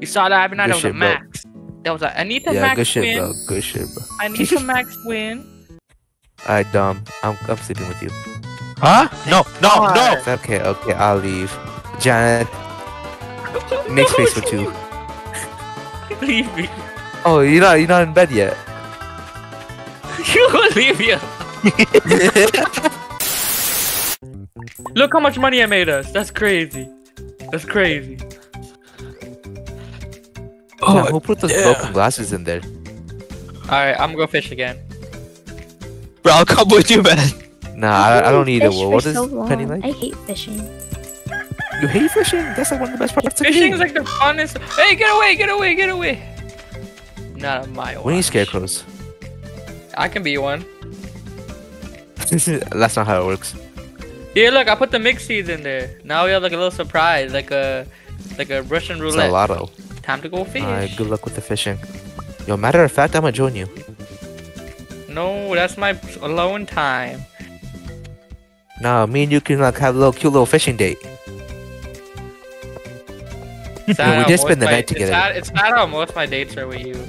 You saw that every night. Good That was a shit, bro. max. That was a. I need the max win. Yeah, max good shit, win. bro. Good shit, bro. I need the max win. Alright, Dom. I'm I'm sleeping with you. Huh? No, no, no. Okay, okay, I'll leave. Janet, make space for two. Leave me. Oh, you're not you're not in bed yet. You leave me. Look how much money I made us. That's crazy. That's crazy. Oh, who put those yeah. broken glasses in there? All right, I'm gonna go fish again. Bro, I'll come with you, man. Nah, I, I don't need it. Fish what is so. Penny like? I hate fishing. You hate fishing? That's like one of the best parts of the Fishing is like the funnest. Hey, get away! Get away! Get away! Not a mile. we need scarecrows. I can be one. That's not how it works. Here, look, I put the mix seeds in there. Now we have like a little surprise, like a, like a Russian It's a roulette. lotto. Time to go fish. Alright, good luck with the fishing. Yo, matter of fact, I'm gonna join you. No, that's my alone time. Nah, me and you can like have a little cute little fishing date. Sad we did spend the my- night together. It's sad, it's sad how most of my dates are with you.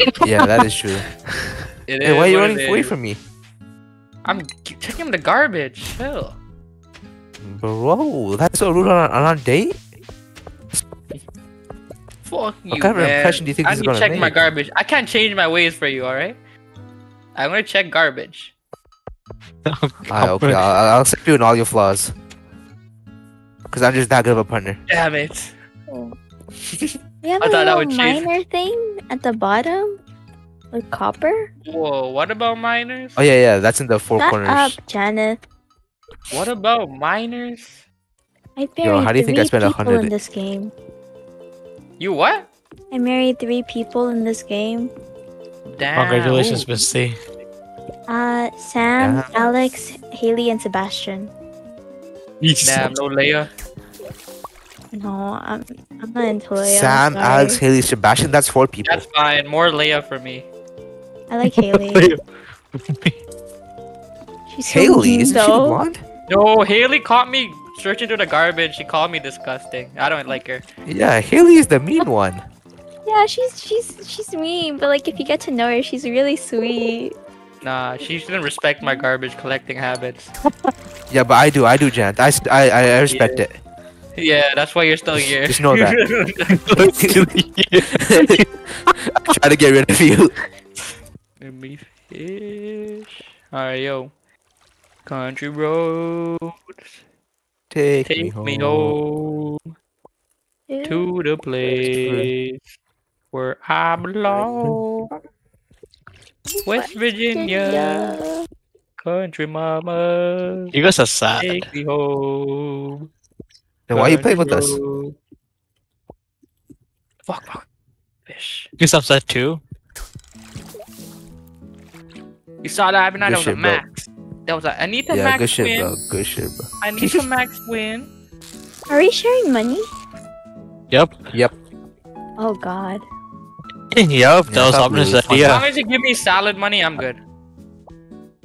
Yeah, that is true. It hey, is why are you running away from me? I'm taking the garbage. Chill. Bro, that's so rude on, on our date? Fuck you, kind of man. impression do you think I this is need to gonna check my garbage. I can't change my ways for you, alright? I'm gonna check garbage. Ah, okay, I'll, I'll accept you in all your flaws. Because I'm just that good of a partner. Damn it. We have I a thought that little would change. miner thing at the bottom with copper. Whoa, what about miners? Oh, yeah, yeah, that's in the four Shut corners. up, Janet. What about miners? I married how do you think I three spent a hundred- in this game. You what? I married three people in this game. Damn. Congratulations, Ooh. Miss C. Uh, Sam, Yeah. Alex, Haley, and Sebastian. Damn, no Leia. No, I'm, I'm not into Leia. Sam, sorry. Alex, Haley, Sebastian, that's four people. That's fine. More Leia for me. I like Haley. She's so Haley, mean, isn't she the blonde? No, Haley caught me searching through the garbage. She called me disgusting. I don't like her. Yeah, Haley is the mean one. Yeah, she's she's she's mean, but like if you get to know her, she's really sweet. Nah, she shouldn't respect my garbage collecting habits. Yeah, but I do, I do, Jan. I, I, I I respect Yeah. it. Yeah, that's why you're still here. Just know that. I'm trying to get rid of you. Let me fish. Alright, yo. Country roads, Take, take me home to the place where I belong. West Virginia, country mama, You guys are sad. take me home. Then why are you playing with us? Fuck, fuck. Fish. You guys are sad too. You saw that every night. Good That was a shit, bro. max. That was a. I need the Yeah, max good shit, win. bro. Good shit, bro. Anita need max win. Are we sharing money? Yep. Yep. Oh God. yep. That I was thought Omni's we were fine. As long idea. as you give me salad money, I'm good.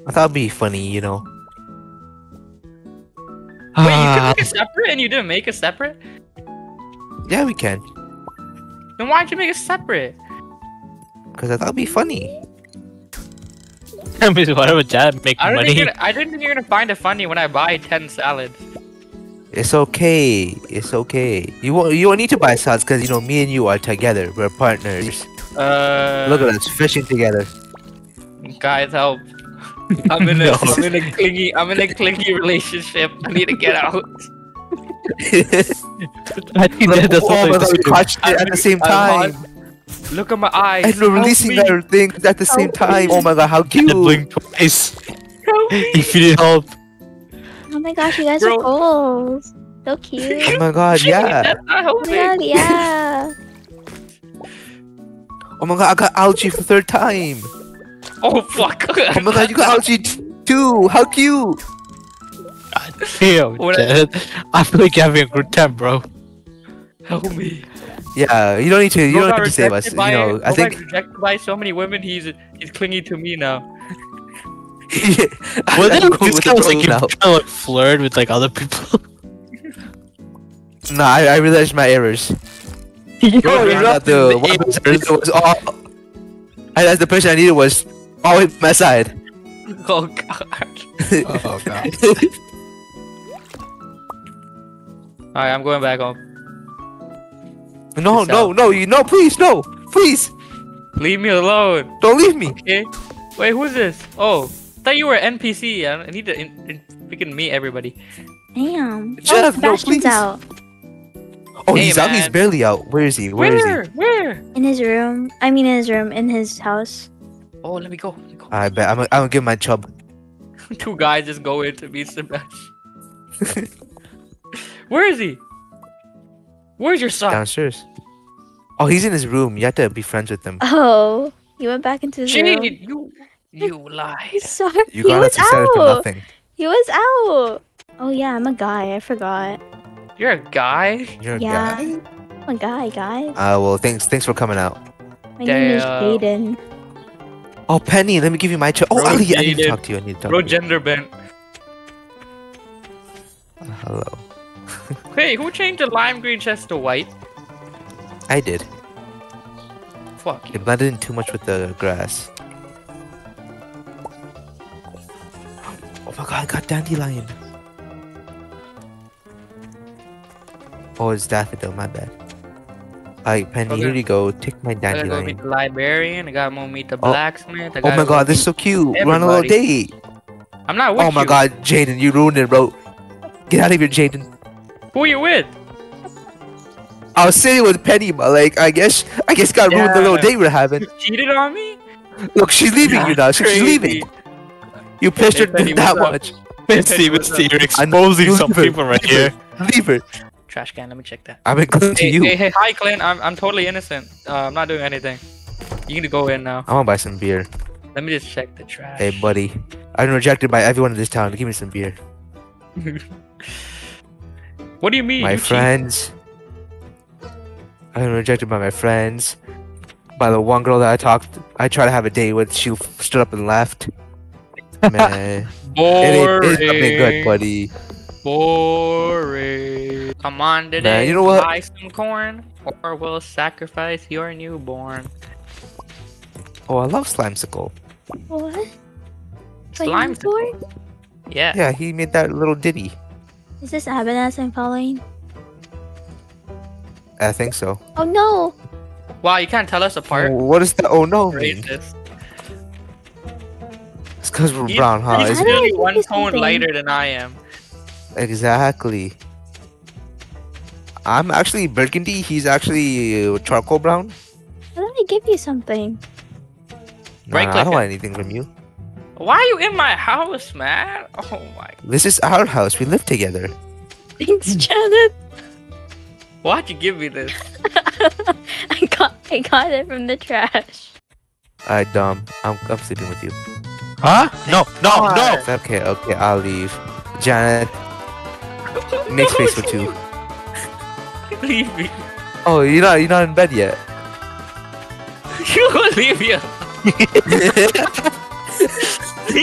I thought it'd be funny, you know. Wait, you could Ah, make it separate and you didn't make it separate? Yeah, we can. Then why'd you make it separate? Because I thought it'd be funny. I mean, whatever, Dad, make I don't think money. you're, I didn't think you're gonna find it funny when I buy ten salads. It's okay. It's okay. You won't. You won't need to buy salads because you know me and you are together. We're partners. Uh, Look at us fishing together. guys, help! I'm in a, No. am in a clingy, I'm in a clingy relationship. I need to get out. I think that, that's oh what my they god, we do. caught it at the same I'm time. Look at my eyes. And we're releasing me. our things at the same time. me. Oh my god, how And cute! blink twice Help me. if you need help. Oh my gosh, you guys Bro. are goals. So cute. Oh my god, yeah. That's not Oh my god, yeah. Oh my god, I got algae for the third time. Oh fuck! Oh my god, you got algae too. How cute! Damn, What- Dad. I feel like you're having a good time, bro. Help me. Yeah, you don't need to. You Bro don't got need to save us. rejected You know, bro I think. rejected by so many women. He's he's clingy to me now. Well, I'm then cool this guy was like, bro you now. trying to like flirt with like other people. No, I, I realized my errors. Yo, I you're got not the one person I needed was all. And that's the person I needed was always by my side. Oh god. Oh god. Alright, I'm going back home. No, Peace no, out. no, you no, please, no, please, Leave me alone. don't leave me. Okay. Wait, who's this? Oh, I thought you were NPC. I I need to in, in, freaking meet everybody. Damn. Jeff, oh, no, Sebastian's please. out Oh, Hey, he's out. He's barely out. Where is he? Where is Where? Where? in his room. I mean, in his room, in his house. Oh, let me go. Let me go. I bet I'm. Gonna, I'm gonna give my chub. Two guys just go in to meet Sebastian. Where is he? Where's your son? downstairs. Oh, he's in his room. You have to be friends with him. Oh, he went back into his room. Jade, you you lied. I'm sorry. You he got was us excited for out. nothing. He was out. Oh yeah, I'm a guy. I forgot. You're a guy. You're a yeah, guy. I'm a guy, guys. Uh, well, thanks. Thanks for coming out. My name is Damn. Jaden. Oh, Penny, let me give you my chub. Oh, Bro, Ali, I need to talk to you. I need to talk Bro, to you. gender bent. Hello. Hey, who changed the lime green chest to white? I did. Fuck you. It blended in too much with the grass. Oh my god, I got dandelion. Oh, it's daffodil, my bad. Alright, Penny, Okay. here you go. Take my dandelion. I gotta go meet the librarian. I gotta go meet the Oh. blacksmith. I Oh my god, this is so cute. We're on a little date. I'm not with you. Oh my you. god, Jaden, you ruined it, bro. Get out of here, Jaden. Who are you with? I was sitting with Penny, but like, I guess, I guess, got ruined the little Yeah. date we're having. You cheated on me? Look, she's leaving you now. She's leaving. You pissed her Hey, Penny, that up? much. Misty, What's Misty, you're I know- exposing some her. people right Leave her. here. Leave her. Trash can. Let me check that. I'm including to Hey, you. hey, hey, hi, Clint. I'm, I'm totally innocent. Uh, I'm not doing anything. You need to go in now. I want to buy some beer. Let me just check the trash. Hey, buddy. I've been rejected by everyone in this town. Give me some beer. what do you mean? My You cheat? friends. I've been rejected by my friends. By the one girl that I talked, I tried to have a date with. She stood up and left. Man, it ain't, it's not good, buddy. Boring. Come on today. you know what? Buy some corn, or we'll sacrifice your newborn. Oh, I love Slimecicle. What? Wait, Slime. board? Yeah. Yeah, he made that little ditty. Is this Abinas I'm following? I think so. Oh no! Wow, you can't tell us apart. What is does that? Oh no, mean? Racist. It's because we're He's- brown, huh? He's Is I it? don't really one tone something. lighter than I am. Exactly. I'm actually burgundy. He's actually uh, charcoal brown. Why don't I give you something? Nah, Right I don't want anything from you. Why are you in my house, man? Oh my. This is our house. We live together. Thanks, Janet. Why'd you give me this? I got I got it from the trash. Alright, Dom. Um, I'm, I'm sleeping with you. Huh? No, no, no. It's okay, okay, I'll leave. Janet, make space for two. Leave me. Oh, you're not you're not in bed yet. You will leave me.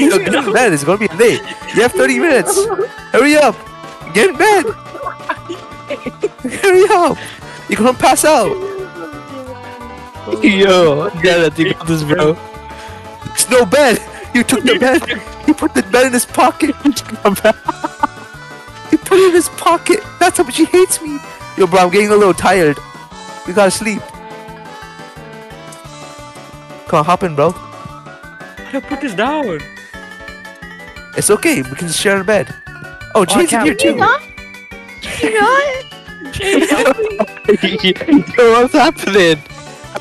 You know, get in bed. It's gonna be late. You have 30 minutes. Hurry up. Get in bed. Hurry up. You're gonna pass out. Yo, you got this, bro. It's no bed. You took the bed. You put the bed in his pocket. You put it in his pocket. That's how much he hates me. Yo, bro, I'm getting a little tired. We gotta sleep. Come on, hop in, bro. I put this down? It's okay. We can share a bed. Oh, Jane's in can't here too. Not? You not? Yo, what's happening?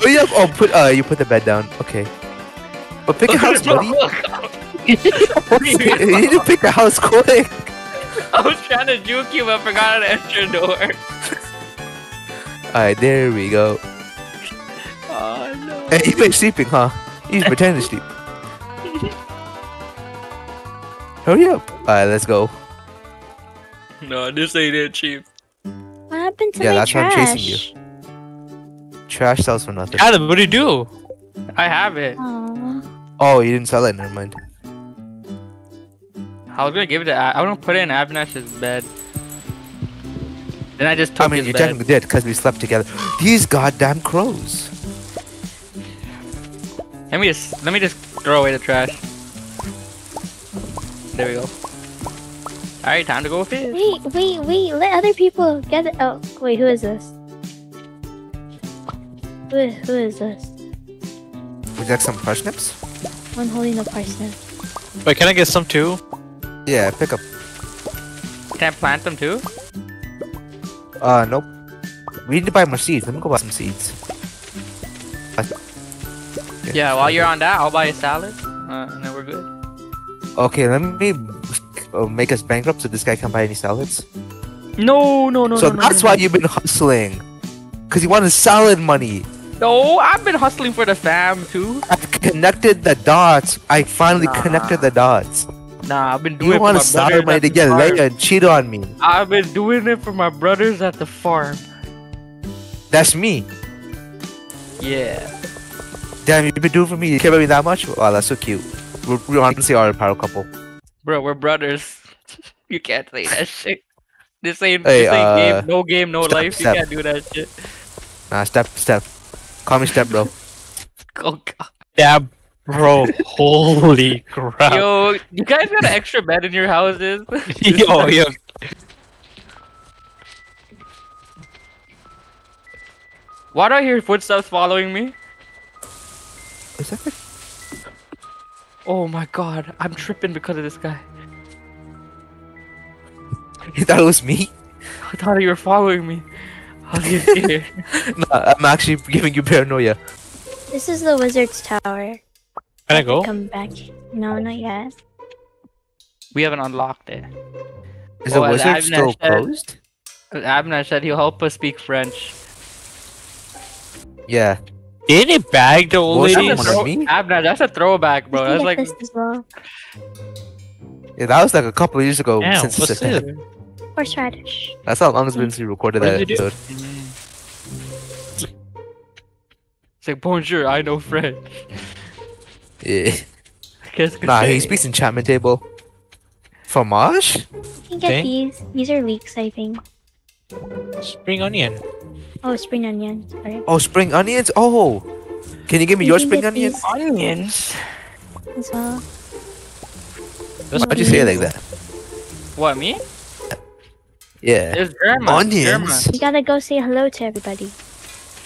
Hurry up. Oh, put uh, you put the bed down. Okay. But pick a house, buddy. you need to pick a house quick. I was trying to juke you, but forgot how to enter the door. Alright, there we go. Oh no. Hey, you been sleeping, huh? He's pretending to sleep. Hurry up. Alright, let's go. No, this ain't it, Chief. What happened to Yeah, my that's why I'm chasing you. Trash sells for nothing. Adam, what do you do? I have it. Aw. Oh, you didn't sell it? Never mind. I was gonna give it to. I was gonna put it in Abnash's bed. Then I just took I took mean, his you bed. technically did because we slept together. These goddamn crows. Let me just let me just throw away the trash. There we go. All right, time to go fish. Wait, wait, wait. Let other people get it. Oh, wait. Who is this? Who, who is this? Would you like some parsnips? I'm holding the parsnip. Wait, can I get some too? Yeah, pick up. Can I plant them too? Uh, nope. We need to buy more seeds. Let me go buy some seeds. Yeah. While you're on that, I'll buy a salad, uh, Okay, let me uh, make us bankrupt so this guy can't buy any salads. No, no, no, so no, that's no, why no. you've been hustling. Because you wanted salad money. No, I've been hustling for the fam too. I've connected the dots. I finally Nah. connected the dots. Nah, I've been doing You it my salad brothers money to get farm. And cheat on me. I've been doing it for my brothers at the farm. That's me. Yeah. Damn, you've been doing for me. You care about me that much? Wow, that's so cute. We're, we honestly are a power couple. Bro, we're brothers. you can't say that shit. This ain't Hey, this ain't uh, game, no game, no step, life. step. You can't do that shit. Nah, step, step. Call me step, bro. Oh god. Yeah, bro. Holy crap. Yo, you guys got an extra bed in your houses? yo, yo. Why do I hear footsteps following me? Is that the- Oh my god, I'm tripping because of this guy. You thought it was me? I thought you were following me. I was getting scared. Nah, I'm actually giving you paranoia. This is the wizard's tower. Can I go? Come back. No, not yet. we haven't unlocked it. Is Oh, the as wizard Abner still said- closed? Abner said he'll help us speak French. Yeah. Didn't it bag the old lady? That's a one of throw- me? Abner, that's a throwback, bro. I That's like get this as well. Yeah, that was like a couple of years ago Damn, since what's this? Horseradish. That's how long it's been since we recorded What that did you do? episode. it's like bonjour. I know French. Yeah. Qu'est-ce que Nah, he speaks enchantment table. Fromage? You can get Okay. these. These are leeks, I think. Spring onion. Oh, spring onion. Sorry. Oh, spring onions? Oh! Can you give me You your spring get onions? these Onions. As well. That's Why'd you say it like that? What me? Yeah. It's German. Onions? German. You gotta go say hello to everybody.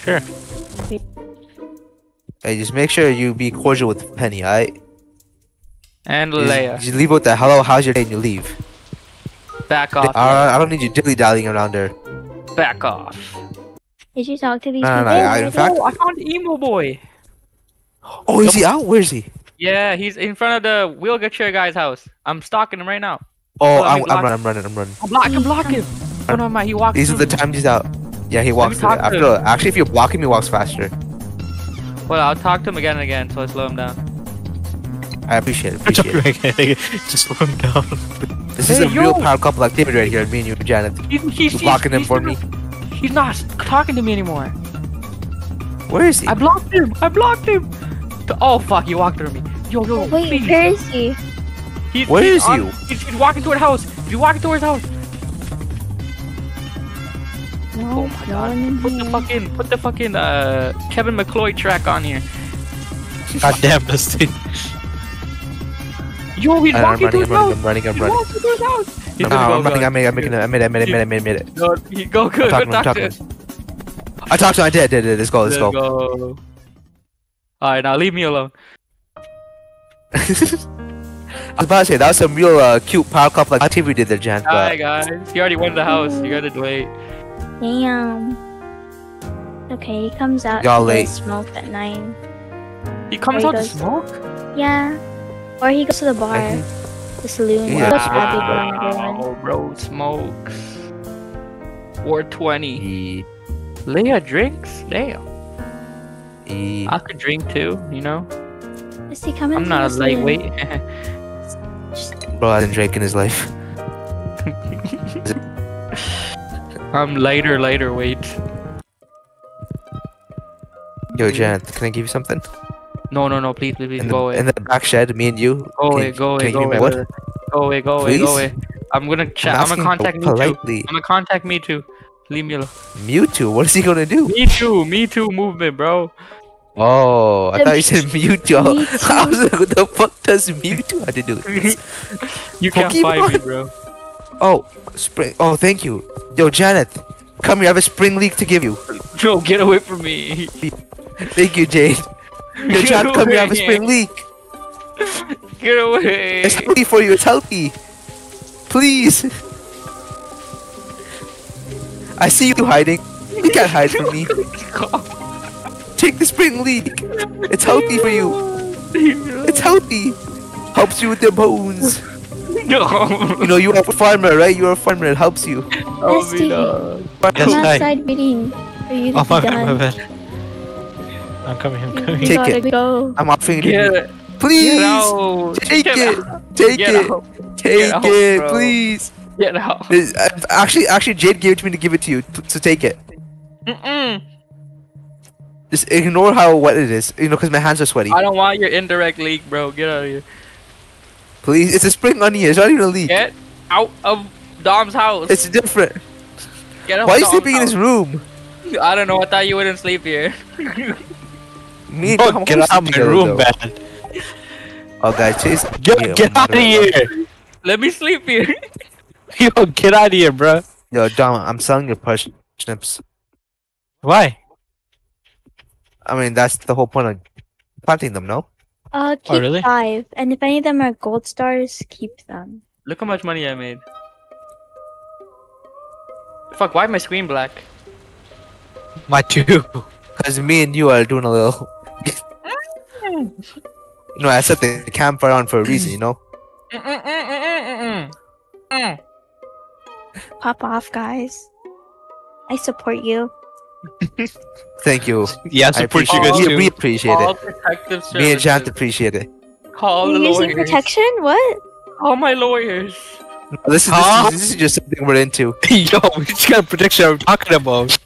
Sure. Hey, just make sure you be cordial with Penny, alright? And You, just- Leia. you leave with the hello, how's your day, and you leave. Back Uh, off. I don't need you dilly dallying around there. Back off. Did you talk to these No, no, people? no, I- in fact- Oh, I found emo boy. Oh, is he out? Where is he? Yeah, he's in front of the wheelchair guy's house. I'm stalking him right now. Oh, Hold on, I'm, he's I'm running, I'm running, I'm running. I block him, block him. Oh no, man, he walks These are the times he's out. Yeah, he walks through talk it. to After, actually, if you block him, he walks faster. Well, I'll talk to him again and again, so I slow him down. I appreciate it. Appreciate it. Just slow him down. This is Hey, a real power couple activity right here, me and you, Janet. He's, he's, You blocking him for not- me? He's not talking to me anymore. Where is he? I blocked him. I blocked him. Oh fuck, he walked through me. Yo, yo, Wait, please. where is he? He's, Where he's is on- you? He's, he's walking toward house. He's walking towards house. No, Oh my god. in Put the fucking, put the fucking uh Kevin MacLeod track on here. God damn this thing. Yo, he's I'm walking running, towards I'm running, house. I'm running, I'm He's running. walking towards house. He's No, gonna go, I'm running, go. I'm making, I'm making it, I made it, I made it, I made it, I made it. Go, he- go good. I'm Go talking, I'm talk to talking. I talked to him, I did, did, did. Let's go, let's go. go. Alright, now leave me alone. I was about to say, that was some real uh, cute power couple activity we did there, Jan. Hi But guys. He already won the house. You gotta wait. Damn. Okay, he comes out Y'all to get late. smoke at nine. He comes There he out to smoke? Yeah. Or he goes to the bar, I the saloon. Yeah. He goes for a big one, big one. Wow, oh, bro, smokes. 420. E, Leia drinks? Damn. E. I could drink too, you know? Is he coming I'm not a the saloon? lightweight. Bro hasn't drank in his life. I'm lighter, lighter weight. Yo, Jan, can I give you something? No, no, no, please, please, please, In go the, away. In the back shed, me and you. Go can- away, go can away, you go give me away. my wood? brother. Go away, go away, Please? go away. I'm gonna chat. I'm, asking gonna contact me too. politely. I'm gonna contact me too. Leave me alone. Mewtwo. What is he gonna do? Me too. Me too. Movement, bro. Oh, I The thought you said Mewtwo. Mewtwo. I was like, what the fuck does Mewtwo have to do with this? You can't find me, bro. Oh, spring. Oh, thank you. Yo, Janet, come here. I have a spring leak to give you. No, get away from me. Thank you, Jade. Yo, Janet, come here. I have a spring leak. Get away. It's healthy for you. It's healthy. Please. I see you hiding. You can't hide from me. Take the spring leak. It's healthy for you. It's healthy. Helps you with your bones. no. You know, you are a farmer, right? You're a farmer. It helps you. Oh, Bestie. me dog. Yes, I'm hi. outside waiting for you to Oh be my bad, my done. bad. I'm coming, I'm coming. Take it. go. I'm offering it. To Get you. it. Please. Get out. Take Get it. out. Take Get it. out. Take out, it, bro. please. Get out. Actually, actually, Jade gave it to me to give it to you. t- So take it. Mm-mm. Just ignore how wet it is. You know, because my hands are sweaty. I don't want your indirect leak, bro. Get out of here. Please, it's a spring onion. It's not even a leak. Get out of Dom's house. It's different. Get out Why are you Dom's sleeping in his room? I don't know. I thought you wouldn't sleep here. Me and Bro, Tom get always out of my room, though. man. Oh, guys, Chase. Get, Yeah, get out of here. Let me sleep here. Yo, get out of here, bro. Yo, Dom, I'm selling your parsnips. Why? I mean, that's the whole point of planting them, no? Uh, keep Oh, really? five, and if any of them are gold stars, keep them. Look how much money I made. Fuck, why is my screen black? My two. Because me and you are doing a little. you know, I set the campfire on for a reason, you know? Pop off, guys. I support you. Thank you. Yeah, I support you guys too. We appreciate Call it. protective. Me and Jant appreciate it. Call the You're using lawyers. protection? What? Call my lawyers. This is, this, is, this is just something we're into. Yo, which kind of protection are we talking about?